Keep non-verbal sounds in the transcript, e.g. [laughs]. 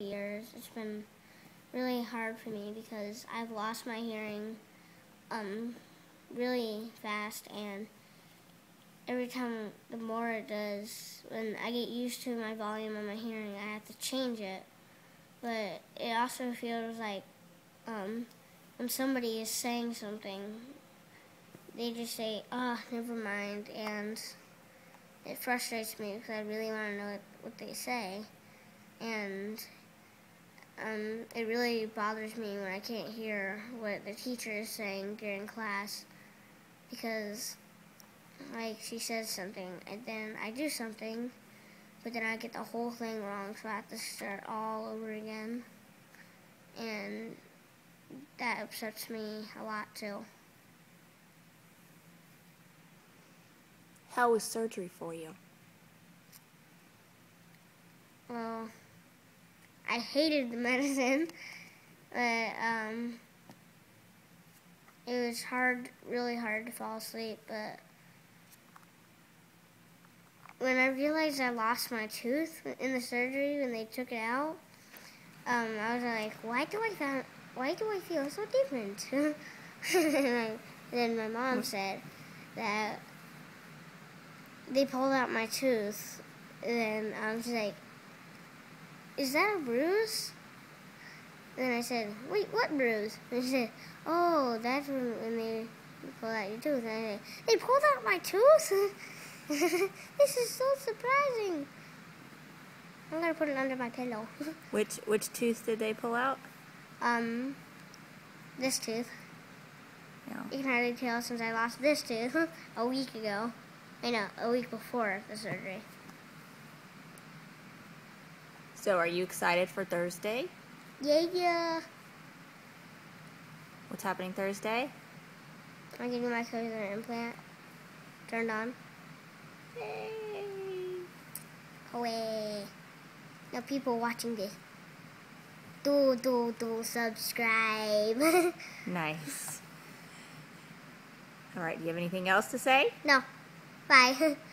years. It's been really hard for me because I've lost my hearing um, really fast, and every time the more it does, when I get used to my volume and my hearing, I have to change it. But it also feels like um, when somebody is saying something, they just say, "Ah, oh, never mind," and it frustrates me because I really want to know what they say, and um, it really bothers me when I can't hear what the teacher is saying during class because, like, she says something and then I do something, but then I get the whole thing wrong, so I have to start all over again. And that upsets me a lot too. How was surgery for you? Well, I hated the medicine, but um, it was hard, really hard to fall asleep. But when I realized I lost my tooth in the surgery when they took it out, um, I was like, why do I feel, why do I feel so different? and [laughs] then my mom said that they pulled out my tooth, and I was like, is that a bruise? And I said, wait, what bruise? [laughs] And she said, oh, that's when, when they pulled out your tooth. And I said, they pulled out my tooth? [laughs] this is so surprising. I'm gonna put it under my pillow. [laughs] which which tooth did they pull out? Um, this tooth. Yeah. You can hardly tell since I lost this tooth a week ago. I know, a week before the surgery. So, are you excited for Thursday? Yeah, yeah. What's happening Thursday? I'm getting my cochlear implant turned on. Yay! Away. Now, people watching this, do, do, do subscribe. [laughs] nice. All right, do you have anything else to say? No. Bye. [laughs]